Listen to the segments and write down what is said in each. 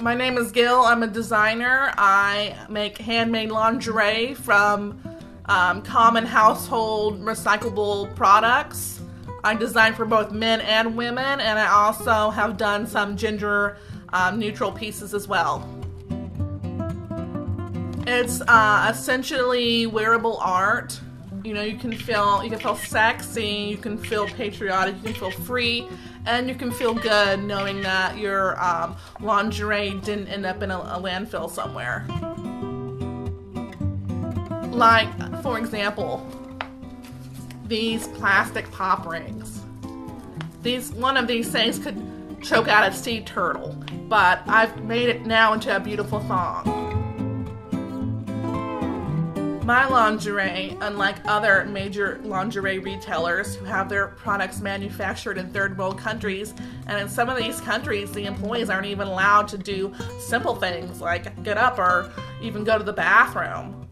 My name is Gil. I'm a designer. I make handmade lingerie from um, common household recyclable products. I design for both men and women, and I also have done some gender um, neutral pieces as well. It's uh, essentially wearable art. You know, you can feel you can feel sexy, you can feel patriotic, you can feel free, and you can feel good knowing that your um, lingerie didn't end up in a, a landfill somewhere. Like, for example, these plastic pop rings. These one of these things could choke out a sea turtle, but I've made it now into a beautiful thong. My lingerie, unlike other major lingerie retailers who have their products manufactured in third world countries, and in some of these countries, the employees aren't even allowed to do simple things like get up or even go to the bathroom.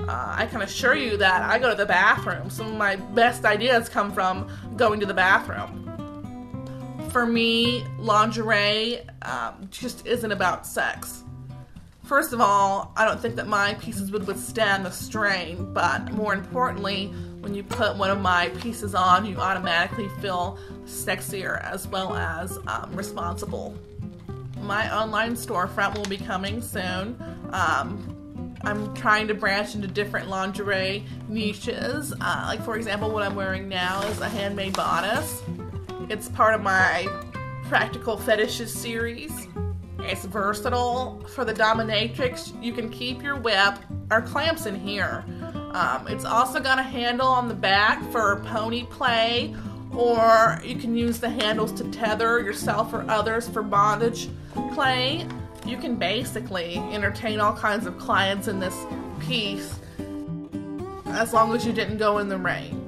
Uh, I can assure you that I go to the bathroom. Some of my best ideas come from going to the bathroom. For me, lingerie um, just isn't about sex. First of all, I don't think that my pieces would withstand the strain, but more importantly, when you put one of my pieces on, you automatically feel sexier as well as um, responsible. My online storefront will be coming soon. Um, I'm trying to branch into different lingerie niches. Uh, like, for example, what I'm wearing now is a handmade bodice. It's part of my Practical Fetishes series. It's versatile. For the dominatrix, you can keep your whip or clamps in here. Um, it's also got a handle on the back for pony play, or you can use the handles to tether yourself or others for bondage play. You can basically entertain all kinds of clients in this piece as long as you didn't go in the rain.